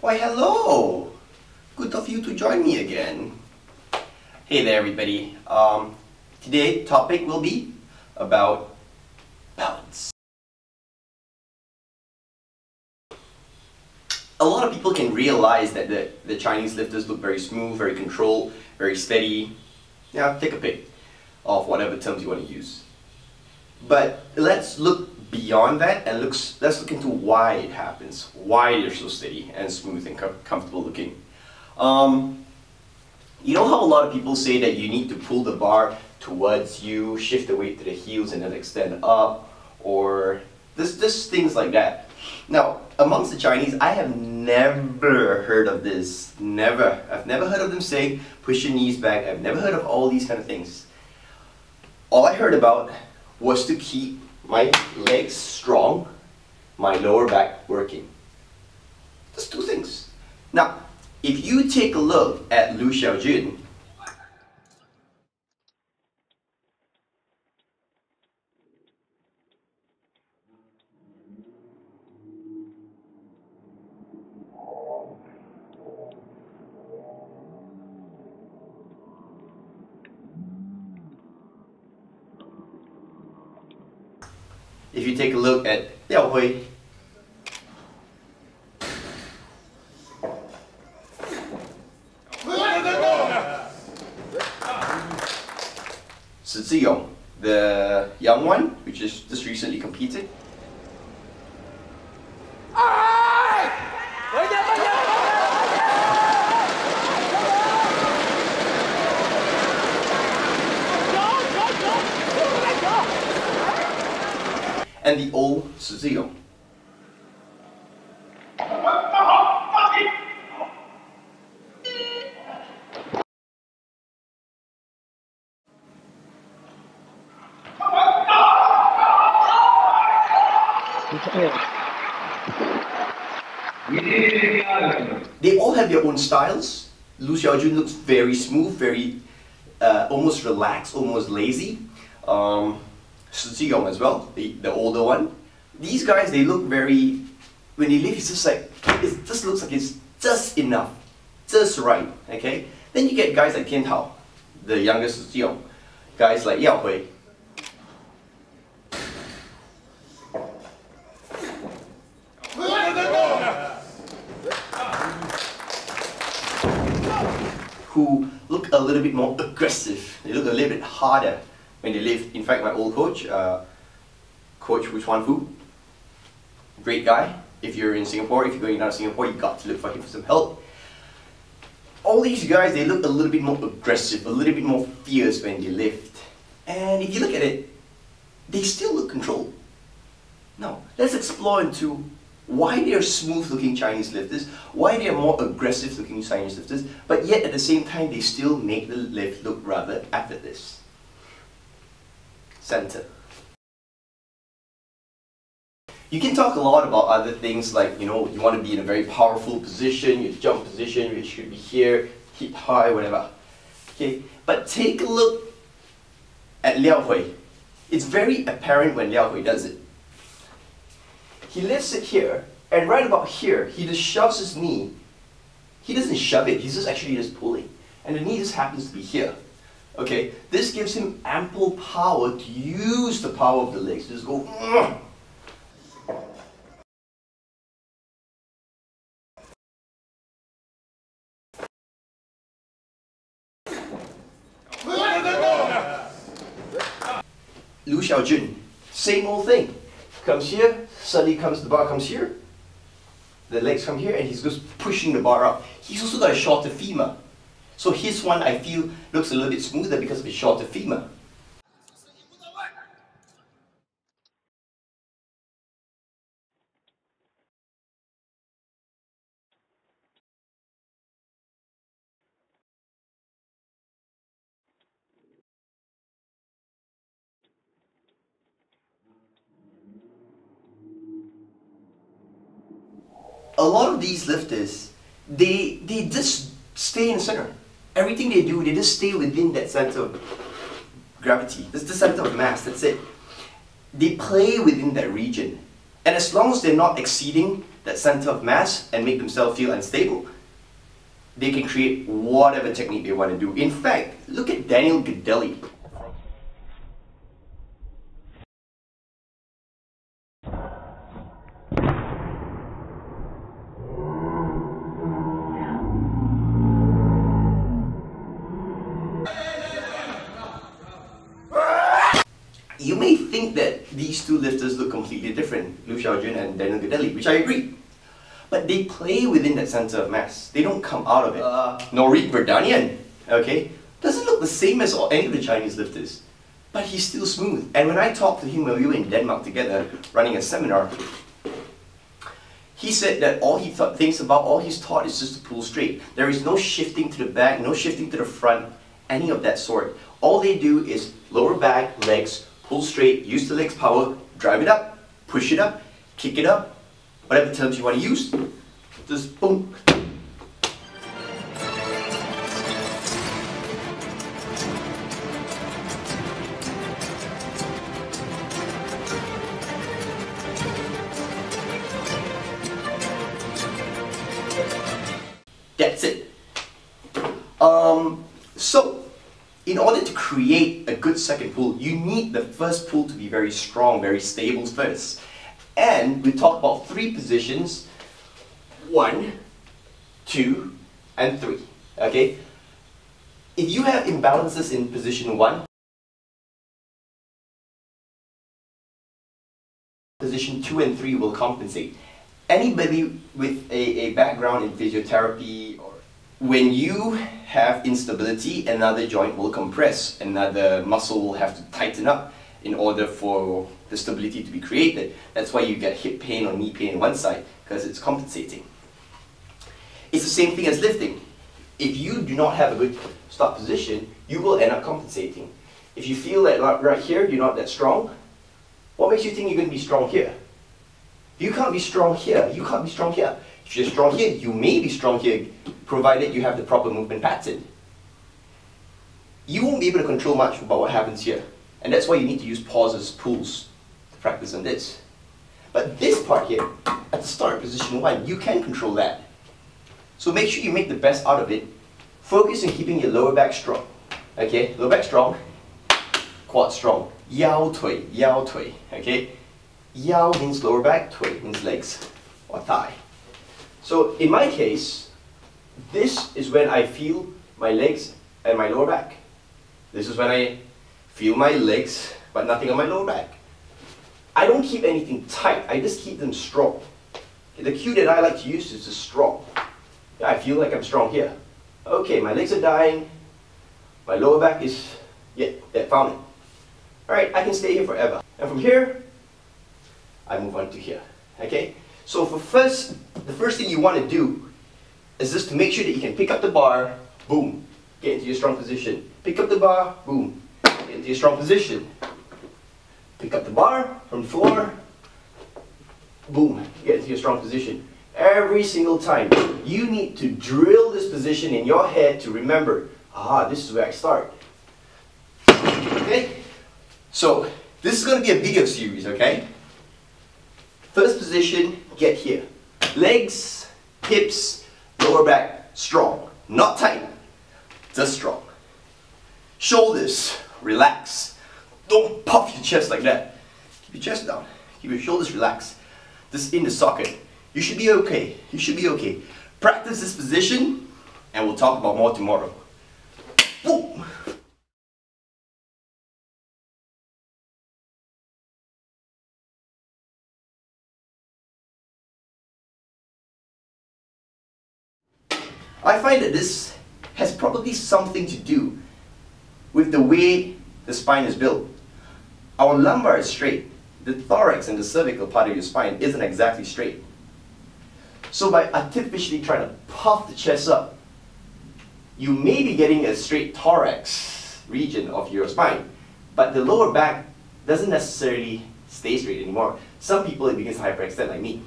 Why, hello! Good of you to join me again. Hey there, everybody. Um, today, topic will be about balance. A lot of people can realize that the, the Chinese lifters look very smooth, very controlled, very steady. Yeah, take a pick of whatever terms you want to use. But let's look beyond that and looks, let's look into why it happens, why they're so steady and smooth and com comfortable looking. Um, you know how a lot of people say that you need to pull the bar towards you, shift the weight to the heels and then extend up, or this, just things like that. Now, amongst the Chinese, I have never heard of this. Never. I've never heard of them saying, push your knees back. I've never heard of all these kind of things. All I heard about was to keep my legs strong, my lower back working. Just two things. Now, if you take a look at Lu Xiaojun, if you take a look at Liao Hui, Shi the young one, which is just recently competed. And the old Shi They all have their own styles. Lu Xiaojun looks very smooth, very uh, almost relaxed, almost lazy. Um, Shi Zhiyong as well, the, the older one. These guys, they look very, when they live, it's just like, it just looks like it's just enough, just right, okay? Then you get guys like Tian Tao, the youngest Shi Zhiyong, guys like Liao Hui, who look a little bit more aggressive. They look a little bit harder when they live. In fact, my old coach, uh, Coach Wu Chuan Fu, great guy. If you're in Singapore, if you're going out of Singapore, you got to look for him for some help. All these guys, they look a little bit more aggressive, a little bit more fierce when they lift. And if you look at it, they still look controlled. Now, let's explore into why they are smooth looking Chinese lifters, why they are more aggressive looking Chinese lifters, but yet at the same time they still make the lift look rather effortless. Center. You can talk a lot about other things like, you know, you want to be in a very powerful position, your jump position, which should be here, hip high, whatever. Okay, but take a look at Liao Hui. It's very apparent when Liao Hui does it. He lifts it here, and right about here, he just shoves his knee. He doesn't shove it, he's just actually just pulling. And the knee just happens to be here. Okay, this gives him ample power to use the power of the legs. Just go. Ugh. Lu Xiaojun, same old thing. Comes here, suddenly comes the bar comes here, the legs come here, and he's just pushing the bar up. He's also got a shorter femur. So his one I feel looks a little bit smoother because of his shorter femur. a lot of these lifters, they they just stay in center. Everything they do, they just stay within that center of gravity. That's the center of mass, that's it. They play within that region. And as long as they're not exceeding that center of mass and make themselves feel unstable, they can create whatever technique they want to do. In fact, look at Daniel Godelli. Think that these two lifters look completely different, Lu Xiaojun and Daniel Godelli, which I agree. But they play within that center of mass. They don't come out of it. Uh, Norik Vardanian, okay, doesn't look the same as any of the Chinese lifters. But he's still smooth. And when I talked to him when we were in Denmark together, running a seminar, he said that all he th thinks about, all he's taught is just to pull straight. There is no shifting to the back, no shifting to the front, any of that sort. All they do is lower back, legs, pull straight, use the legs power, drive it up, push it up, kick it up, whatever terms you want to use, just boom. That's it. Um, so, in order to create a good second pull, you need the first pull to be very strong, very stable first. And we talk about three positions, one, two, and three, okay? If you have imbalances in position one, position two and three will compensate. Anybody with a, a background in physiotherapy or when you have instability, another joint will compress, another muscle will have to tighten up in order for the stability to be created. That's why you get hip pain or knee pain on one side, because it's compensating. It's the same thing as lifting. If you do not have a good start position, you will end up compensating. If you feel that right here, you're not that strong, what makes you think you're going to be strong here? You can't be strong here, you can't be strong here. You're strong here, you may be strong here, provided you have the proper movement pattern. You won't be able to control much about what happens here. And that's why you need to use pauses, pulls, to practice on this. But this part here, at the start, position one, you can control that. So make sure you make the best out of it. Focus on keeping your lower back strong. Okay, lower back strong, quad strong. Yao tui, yao tui. Okay, yao means lower back, tui means legs or thigh. So in my case, this is when I feel my legs and my lower back. This is when I feel my legs, but nothing on my lower back. I don't keep anything tight, I just keep them strong. The cue that I like to use is just strong. Yeah, I feel like I'm strong here. Okay, my legs are dying, my lower back is, yeah, that found it. Alright, I can stay here forever. And from here, I move on to here. Okay? So for first, the first thing you want to do is just to make sure that you can pick up the bar, boom, get into your strong position. Pick up the bar, boom, get into your strong position. Pick up the bar from the floor, boom, get into your strong position. Every single time, you need to drill this position in your head to remember, ah, this is where I start. Okay? So, this is going to be a video series, okay? First position, get here. Legs, hips, lower back, strong. Not tight, just strong. Shoulders, relax. Don't puff your chest like that. Keep your chest down. Keep your shoulders relaxed. Just in the socket. You should be okay. You should be okay. Practice this position, and we'll talk about more tomorrow. Boom! I find that this has probably something to do with the way the spine is built. Our lumbar is straight. The thorax and the cervical part of your spine isn't exactly straight. So by artificially trying to puff the chest up, you may be getting a straight thorax region of your spine, but the lower back doesn't necessarily stay straight anymore. Some people it begins to hyperextend like me.